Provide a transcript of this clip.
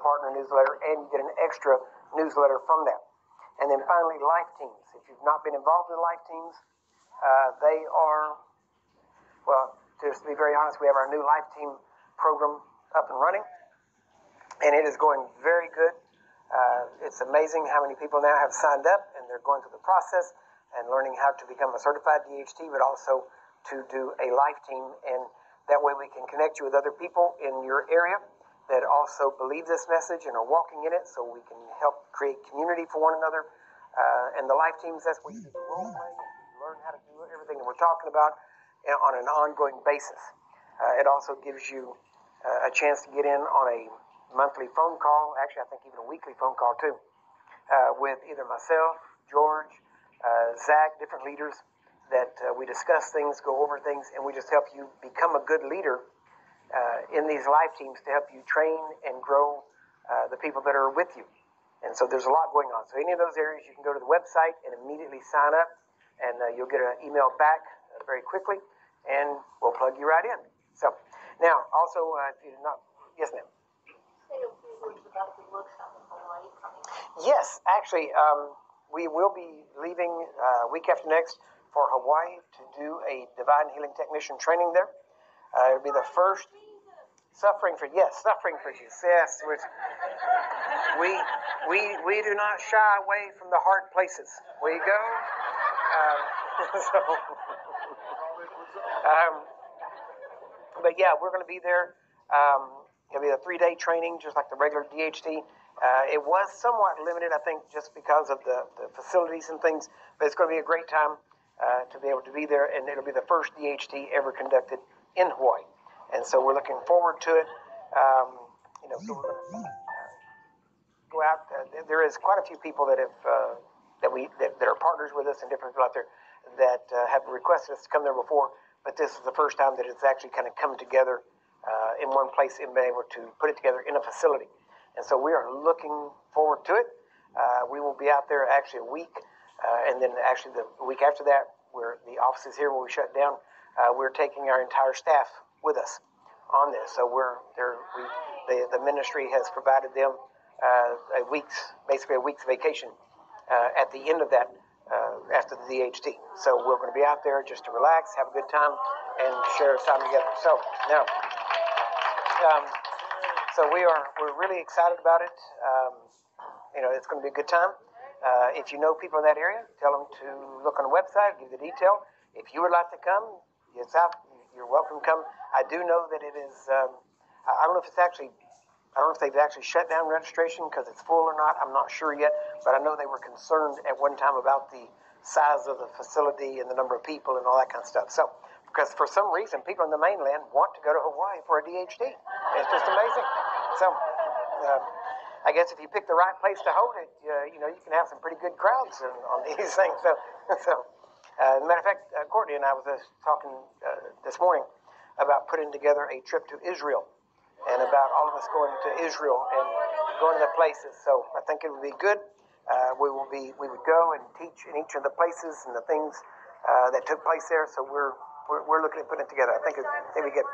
partner newsletter, and you get an extra newsletter from that. And then finally, life teams. If you've not been involved in life teams, uh, they are, well, just to be very honest, we have our new life team program up and running, and it is going very good. Uh, it's amazing how many people now have signed up, and they're going through the process and learning how to become a certified DHT, but also to do a life team. And that way we can connect you with other people in your area that also believe this message and are walking in it so we can help create community for one another. Uh, and the life teams, that's where you do the role play learn how to do everything that we're talking about on an ongoing basis. Uh, it also gives you uh, a chance to get in on a monthly phone call, actually, I think even a weekly phone call too, uh, with either myself, George, uh, Zach, different leaders that uh, we discuss things, go over things, and we just help you become a good leader these life teams to help you train and grow uh, the people that are with you. And so there's a lot going on. So any of those areas, you can go to the website and immediately sign up, and uh, you'll get an email back uh, very quickly, and we'll plug you right in. So now, also, uh, if you're not, yes, ma'am. Yes, actually, um, we will be leaving uh, week after next for Hawaii to do a divine healing technician training there. Uh, it'll be the first suffering for yes, suffering for Jesus. Yes, we we we do not shy away from the hard places. We go. Um, so, um, but yeah, we're going to be there. Um, it'll be a three-day training, just like the regular DHT. Uh, it was somewhat limited, I think, just because of the, the facilities and things. But it's going to be a great time uh, to be able to be there, and it'll be the first DHT ever conducted in Hawaii. And so we're looking forward to it. Um, you know, go out. Uh, there is quite a few people that have uh, that we that, that, are partners with us and different people out there that uh, have requested us to come there before. But this is the first time that it's actually kind of come together uh, in one place and been able to put it together in a facility. And so we are looking forward to it. Uh, we will be out there actually a week, uh, and then actually the week after that, where the office is here when we shut down we're taking our entire staff with us on this. So we're there. We the, the ministry has provided them uh, a week's basically a week's vacation uh, at the end of that uh, after the DHT. So we're going to be out there just to relax, have a good time, and share time together. So now, um, so we are we're really excited about it. Um, you know, it's going to be a good time. Uh, if you know people in that area, tell them to look on the website, give the detail. If you would like to come, it's out. You're welcome come. I do know that it is. Um, I don't know if it's actually. I don't know if they've actually shut down registration because it's full or not. I'm not sure yet, but I know they were concerned at one time about the size of the facility and the number of people and all that kind of stuff. So, because for some reason people in the mainland want to go to Hawaii for a DHT. It's just amazing. So, uh, I guess if you pick the right place to hold it, uh, you know, you can have some pretty good crowds on, on these things. So, so as a matter of fact, uh, Courtney and I was uh, talking uh, this morning about putting together a trip to Israel and about all of us going to Israel and going to the places. So I think it would be good. Uh, we will be we would go and teach in each of the places and the things uh, that took place there. So we're, we're, we're looking at putting it together. I think it, think we get